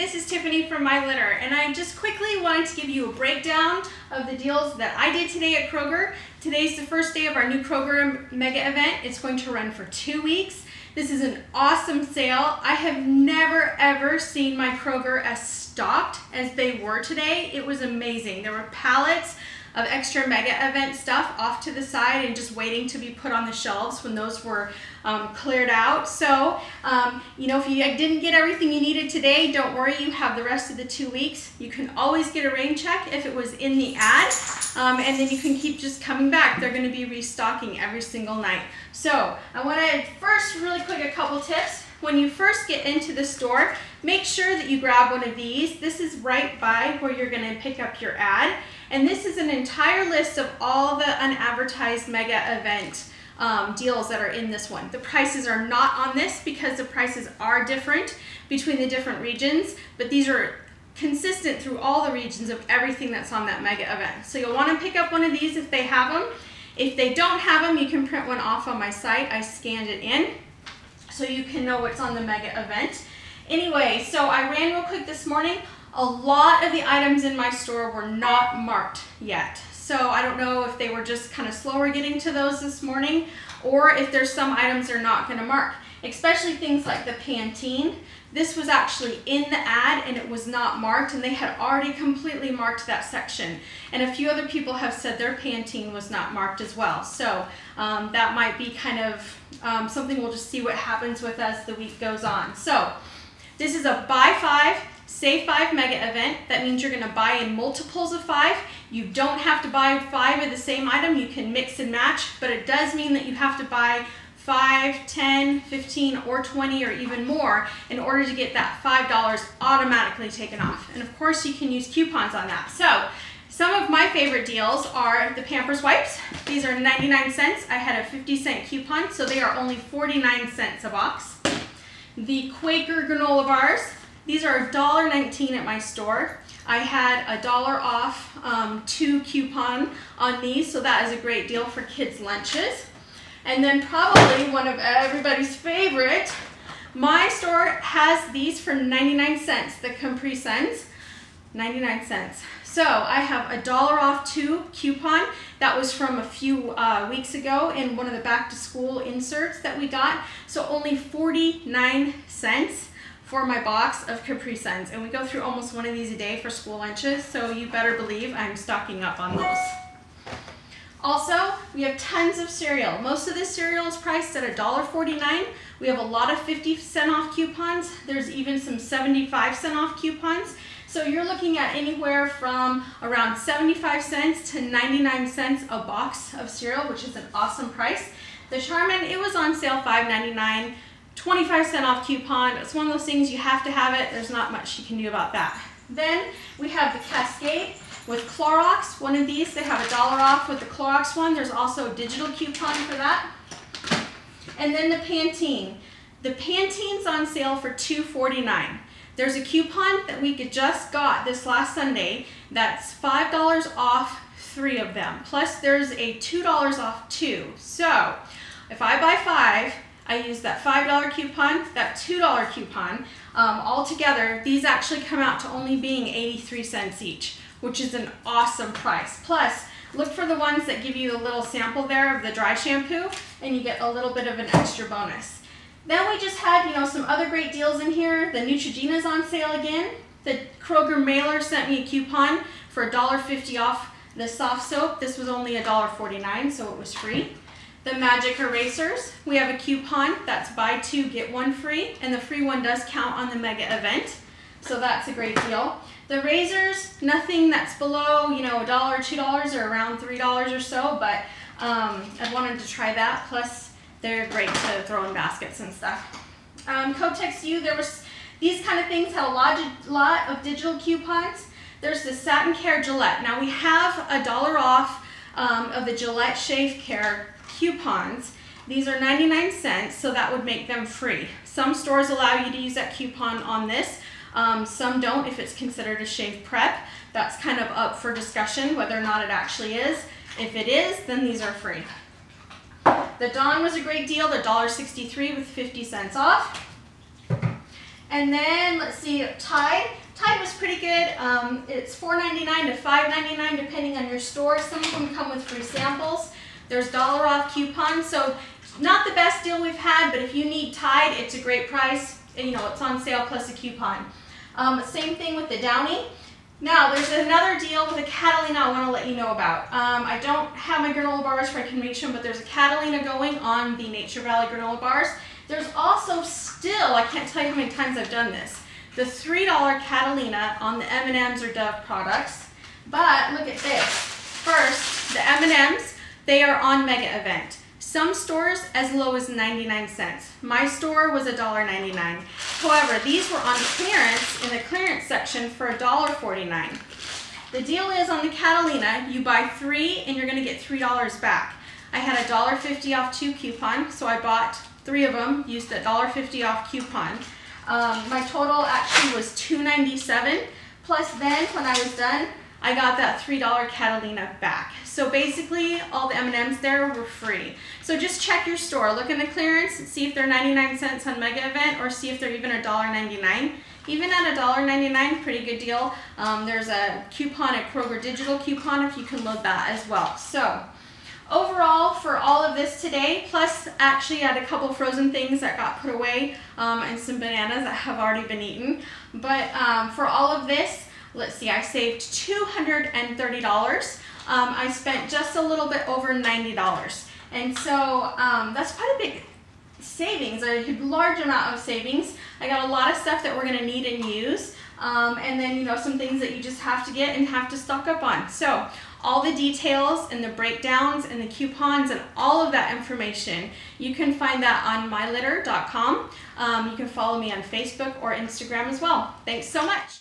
this is Tiffany from My Litter, and I just quickly wanted to give you a breakdown of the deals that I did today at Kroger. Today's the first day of our new Kroger Mega event. It's going to run for two weeks. This is an awesome sale. I have never ever seen my Kroger as stocked as they were today. It was amazing. There were pallets of extra mega event stuff off to the side and just waiting to be put on the shelves when those were um, cleared out. So, um, you know, if you didn't get everything you needed today, don't worry, you have the rest of the two weeks. You can always get a rain check if it was in the ad, um, and then you can keep just coming back. They're gonna be restocking every single night. So, I wanna first, really quick, a couple tips. When you first get into the store, make sure that you grab one of these. This is right by where you're gonna pick up your ad. And this is an entire list of all the unadvertised mega event um, deals that are in this one. The prices are not on this because the prices are different between the different regions, but these are consistent through all the regions of everything that's on that mega event. So you'll want to pick up one of these if they have them. If they don't have them, you can print one off on my site. I scanned it in so you can know what's on the mega event. Anyway, so I ran real quick this morning. A lot of the items in my store were not marked yet. So I don't know if they were just kind of slower getting to those this morning or if there's some items they're not going to mark, especially things like the Pantene. This was actually in the ad and it was not marked and they had already completely marked that section. And a few other people have said their Pantene was not marked as well. So um, that might be kind of um, something we'll just see what happens with as the week goes on. So this is a buy five, Save 5 mega event. That means you're going to buy in multiples of 5. You don't have to buy 5 of the same item. You can mix and match, but it does mean that you have to buy 5, 10, 15, or 20, or even more in order to get that $5 automatically taken off. And of course, you can use coupons on that. So, some of my favorite deals are the Pampers wipes. These are 99 cents. I had a 50 cent coupon, so they are only 49 cents a box. The Quaker granola bars, these are $1.19 at my store. I had a dollar off um, two coupon on these, so that is a great deal for kids' lunches. And then probably one of everybody's favorite, my store has these for 99 cents, the Capri Suns, 99 cents. So I have a dollar off two coupon. That was from a few uh, weeks ago in one of the back to school inserts that we got. So only 49 cents for my box of Capri Suns. And we go through almost one of these a day for school lunches, so you better believe I'm stocking up on those. Also, we have tons of cereal. Most of this cereal is priced at $1.49. We have a lot of 50 cent off coupons. There's even some 75 cent off coupons. So you're looking at anywhere from around 75 cents to 99 cents a box of cereal, which is an awesome price. The Charmin, it was on sale $5.99. 25 cent off coupon. It's one of those things you have to have it. There's not much you can do about that. Then we have the Cascade with Clorox. One of these, they have a dollar off with the Clorox one. There's also a digital coupon for that. And then the Pantene. The Pantene's on sale for $2.49. There's a coupon that we just got this last Sunday that's $5 off three of them. Plus there's a $2 off two. So if I buy five, I use that $5 coupon, that $2 coupon. Um, altogether, these actually come out to only being 83 cents each, which is an awesome price. Plus, look for the ones that give you a little sample there of the dry shampoo, and you get a little bit of an extra bonus. Then we just had, you know, some other great deals in here. The Neutrogena's on sale again. The Kroger mailer sent me a coupon for $1.50 off the Softsoap. This was only $1.49, so it was free. The Magic Erasers, we have a coupon that's buy two, get one free, and the free one does count on the mega event, so that's a great deal. The razors, nothing that's below, you know, a dollar, two dollars, or around three dollars or so, but um, I wanted to try that, plus they're great to throw in baskets and stuff. Um, Kotex U, there was, these kind of things had a lot, lot of digital coupons. There's the Satin Care Gillette. Now we have a dollar off um, of the Gillette Shave Care coupons. These are 99 cents, so that would make them free. Some stores allow you to use that coupon on this. Um, some don't if it's considered a shave prep. That's kind of up for discussion whether or not it actually is. If it is, then these are free. The Dawn was a great deal, the $1.63 with 50 cents off. And then let's see, Tide. Tide was pretty good. Um, it's $4.99 to $5.99 depending on your store. Some of them come with free samples. There's dollar off coupons. So not the best deal we've had, but if you need Tide, it's a great price. You know, it's on sale plus a coupon. Um, same thing with the Downy. Now, there's another deal with a Catalina I want to let you know about. Um, I don't have my granola bars for information, but there's a Catalina going on the Nature Valley granola bars. There's also still, I can't tell you how many times I've done this, the $3 Catalina on the M&M's or Dove products. But look at this. First, the M&M's, they are on Mega Event. Some stores as low as 99 cents. My store was $1.99. However, these were on clearance in the clearance section for $1.49. The deal is on the Catalina, you buy three and you're gonna get $3 back. I had a $1.50 off two coupon, so I bought three of them, used a $1.50 off coupon. Um, my total actually was $2.97. Plus then, when I was done, I got that $3 Catalina back. So basically, all the M&Ms there were free. So just check your store. Look in the clearance, see if they're 99 cents on Mega Event, or see if they're even $1.99. Even at $1.99, pretty good deal. Um, there's a coupon, a Kroger digital coupon, if you can load that as well. So overall, for all of this today, plus actually I had a couple frozen things that got put away um, and some bananas that have already been eaten. But um, for all of this, let's see, I saved $230. Um, I spent just a little bit over $90. And so um, that's quite a big savings, a large amount of savings. I got a lot of stuff that we're gonna need and use. Um, and then, you know, some things that you just have to get and have to stock up on. So all the details and the breakdowns and the coupons and all of that information, you can find that on mylitter.com. Um, you can follow me on Facebook or Instagram as well. Thanks so much.